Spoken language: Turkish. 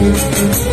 Müzik